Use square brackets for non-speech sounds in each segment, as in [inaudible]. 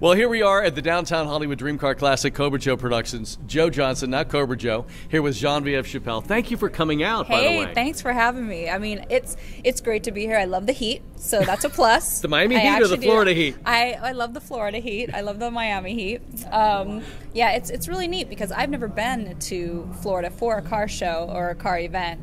Well, here we are at the Downtown Hollywood Dream Car Classic Cobra Joe Productions. Joe Johnson, not Cobra Joe, here with Genevieve Chappell. Thank you for coming out, hey, by the way. thanks for having me. I mean, it's it's great to be here. I love the heat, so that's a plus. [laughs] the Miami I Heat or the actually do. Florida Heat? I, I love the Florida Heat. I love the Miami Heat. Um, yeah, it's it's really neat because I've never been to Florida for a car show or a car event.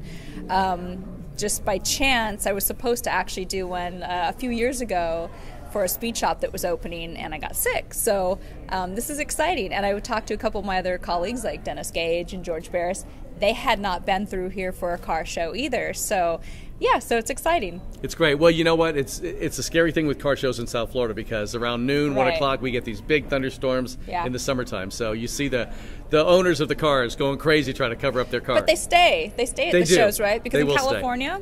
Um, just by chance, I was supposed to actually do one uh, a few years ago for a speed shop that was opening, and I got sick. So um, this is exciting. And I would talk to a couple of my other colleagues, like Dennis Gage and George Barris. They had not been through here for a car show either. So yeah, so it's exciting. It's great. Well, you know what? It's it's a scary thing with car shows in South Florida because around noon, one o'clock, we get these big thunderstorms Yeah. in the summertime. So you see the the owners of the cars going crazy trying to cover up their cars. But they stay. They stay at They the do. shows, right? Because They in will stay. California,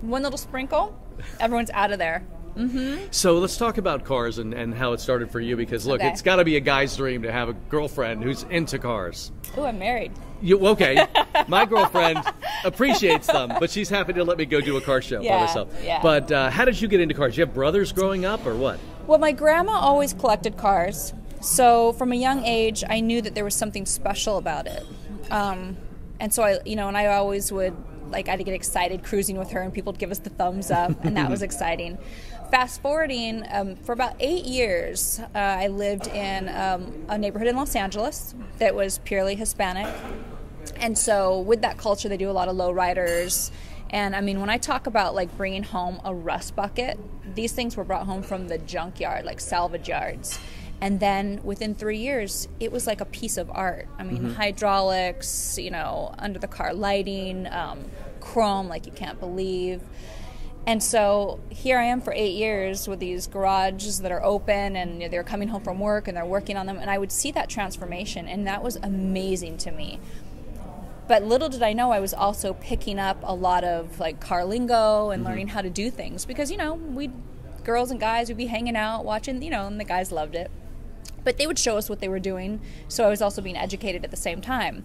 one little sprinkle, everyone's out of there. So let's talk about cars and, and how it started for you because look, Okay. it's got to be a guy's dream to have a girlfriend who's into cars. Oh, I'm married. You, okay, [laughs] my girlfriend appreciates them, but she's happy to let me go do a car show by myself. yeah. But uh, how did you get into cars? You have brothers growing up or what? Well, my grandma always collected cars. So from a young age, I knew that there was something special about it. Um, and so I, you know, and I always would, like, I'd get excited cruising with her and people would give us the thumbs up, and that was [laughs] exciting. Fast forwarding, um, for about eight years, uh, I lived in um, a neighborhood in Los Angeles that was purely Hispanic. And so, with that culture, they do a lot of low riders. And I mean, when I talk about like bringing home a rust bucket, these things were brought home from the junkyard, like salvage yards. And then within three years, it was like a piece of art. I mean, hydraulics, you know, under the car lighting, um, chrome, like you can't believe. And so here I am for eight years with these garages that are open and they're coming home from work and they're working on them. And I would see that transformation, and that was amazing to me. But little did I know I was also picking up a lot of like car lingo and learning how to do things because, you know, we girls and guys would be hanging out watching, you know, and the guys loved it but they would show us what they were doing so i was also being educated at the same time.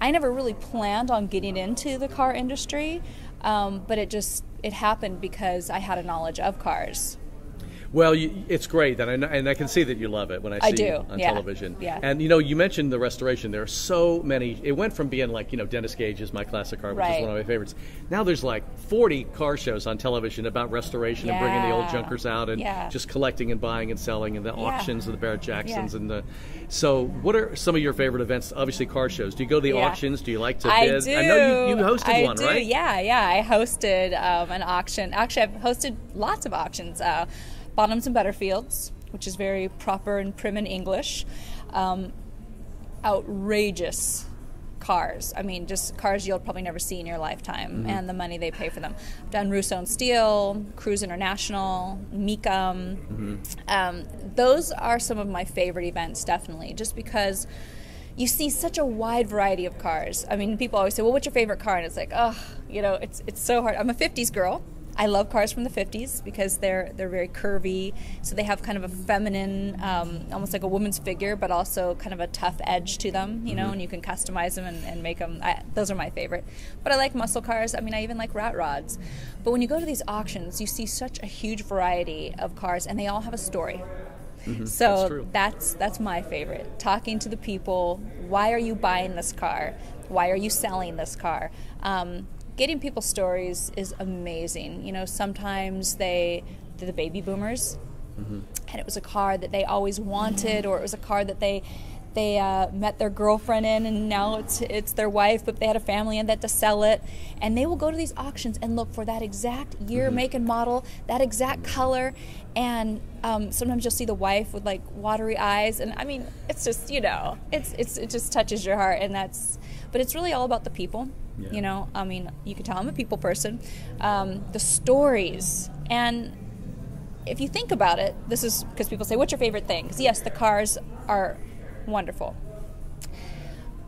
I never really planned on getting into the car industry um, but it just it happened because i had a knowledge of cars Well, you, it's great, and I, and I can see that you love it when I see I do, on yeah, television. yeah. And you know, you mentioned the restoration. There are so many. It went from being like you know Dennis Gage is my classic car, which is one of my favorites. Now there's like 40 car shows on television about restoration and bringing the old junkers out and Yeah. just collecting and buying and selling and the Yeah. auctions of the Barrett Jacksons Yeah. and the. So, what are some of your favorite events? Obviously, car shows. Do you go to the Yeah. auctions? Do you like to I bid? do. I know you, you hosted I one, do. right? Yeah, yeah. I hosted um, an auction. Actually, I've hosted lots of auctions. Uh, Bonhams and Butterfields, which is very proper and prim and English. Um, outrageous cars. I mean, just cars you'll probably never see in your lifetime, and the money they pay for them. I've done Russo and Steel, Kruse International, Mecum. Um, those are some of my favorite events, definitely, just because you see such a wide variety of cars. I mean, people always say, "Well, what's your favorite car?" And it's like, oh, you know, it's it's so hard. I'm a '50s girl. I love cars from the '50s because they're they're very curvy, so they have kind of a feminine, um, almost like a woman's figure, but also kind of a tough edge to them, you know. And you can customize them and, and make them. I, those are my favorite. But I like muscle cars. I mean, I even like rat rods. But when you go to these auctions, you see such a huge variety of cars, and they all have a story. that's So true. that's that's my favorite. Talking to the people. Why are you buying this car? Why are you selling this car? Um, getting people's stories is amazing. You know, sometimes they the baby boomers, mm-hmm. and it was a car that they always wanted, or it was a car that they they uh, met their girlfriend in, and now it's it's their wife, but they had a family and had to sell it, and they will go to these auctions and look for that exact year, make, and model, that exact color, and um, sometimes you'll see the wife with like watery eyes, and I mean, it's just you know, it's it's it just touches your heart, and that's, but it's really all about the people. Yeah. You know, I mean, you can tell I'm a people person. Um, the stories and if you think about it, this is because people say, "What's your favorite thing?" Because yes, the cars are wonderful,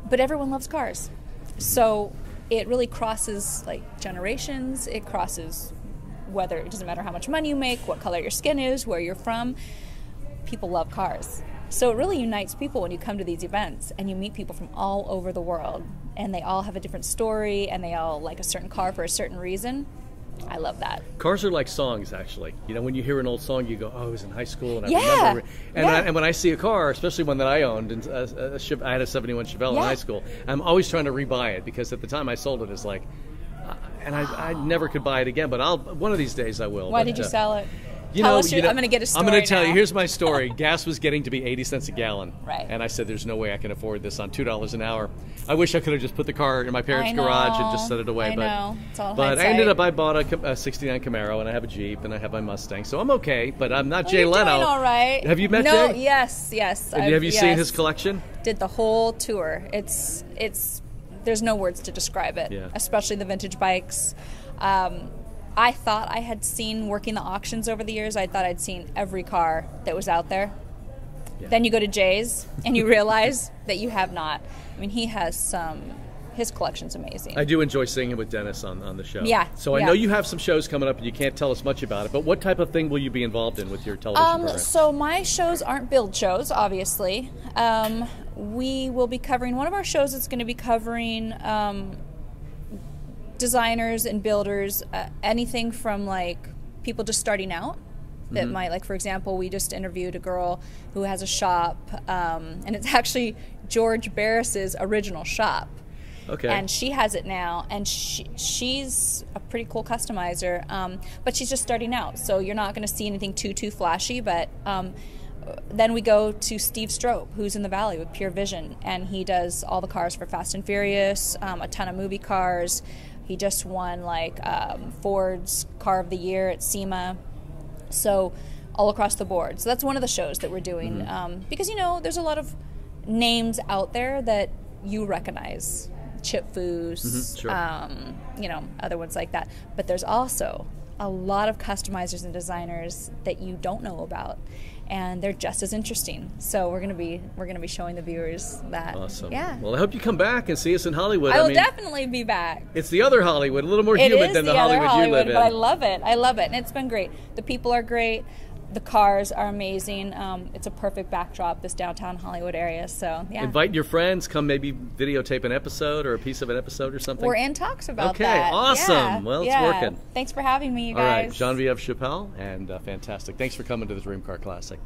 but everyone loves cars, so it really crosses like generations. It crosses whether it doesn't matter how much money you make, what color your skin is, where you're from. People love cars. So it really unites people when you come to these events and you meet people from all over the world and they all have a different story and they all like a certain car for a certain reason. I love that. Cars are like songs, actually. You know, when you hear an old song, you go, "Oh, I was in high school, and I Yeah, remember." And, yeah. I, and when I see a car, especially one that I owned, and uh, I had a '71 Chevelle in high school, I'm always trying to rebuy it because at the time I sold it, it's like, uh, and I, I never could buy it again. But I'll one of these days I will. Why But, did you uh, sell it? You know, you know- I'm going to get a story. I'm going to tell you. Here's my story. [laughs] Gas was getting to be 80 cents a gallon. Right. And I said, "There's no way I can afford this on two dollars an hour." I wish I could have just put the car in my parents' garage and just set it away. I but know. It's all but I ended up. I bought a, a '69 Camaro and I have a Jeep and I have my Mustang, so I'm okay. But I'm not Well, Jay Leno. All right. Have you met him? no, Jay? Yes, yes. And I've- have you seen his collection? Did the whole tour. It's it's. There's no words to describe it. Yeah. Especially the vintage bikes. Um, I thought I had seen working the auctions over the years. I thought I'd seen every car that was out there. Yeah. Then you go to Jay's and you realize that you have not. I mean, he has some. His collection's amazing. I do enjoy seeing him with Dennis on, on the show. Yeah, So I yeah. know you have some shows coming up and you can't tell us much about it, but what type of thing will you be involved in with your television Um, program? so my shows aren't build shows, obviously. Um, we will be covering one of our shows. Is going to be covering um, designers and builders, uh, anything from like people just starting out. That Mm-hmm. might like, for example, we just interviewed a girl who has a shop, um, and it's [laughs] actually George Barris's original shop Okay. and she has it now and she, she's a pretty cool customizer um, but she's just starting out so you're not going to see anything too too flashy but um, then we go to steve strope who's in the valley with pure vision and he does all the cars for fast and furious um, a ton of movie cars he just won like um, ford's car of the year at sema. So all across the board. So that's one of the shows that we're doing um, because you know there's a lot of names out there that you recognize. Chip Foose Mhm, sure. um, you know other ones like that. But there's also a lot of customizers and designers that you don't know about and they're just as interesting so we're going to be we're going to be showing the viewers that awesome. yeah Well, I hope you come back and see us in Hollywood. i will mean, definitely be back it's the other Hollywood, a little more it humid than the, the, other Hollywood, Hollywood, you but I live in. love it. I love it, and it's been great. The people are great. The cars are amazing. Um, it's a perfect backdrop, this downtown Hollywood area. So yeah, Invite your friends. Come maybe videotape an episode or a piece of an episode or something. we're in talks about Okay, that. Okay, awesome. Yeah, Well, it's yeah. working. Thanks for having me, you All right, guys. Genevieve Chappell, and uh, fantastic. Thanks for coming to the Dream Car Classic.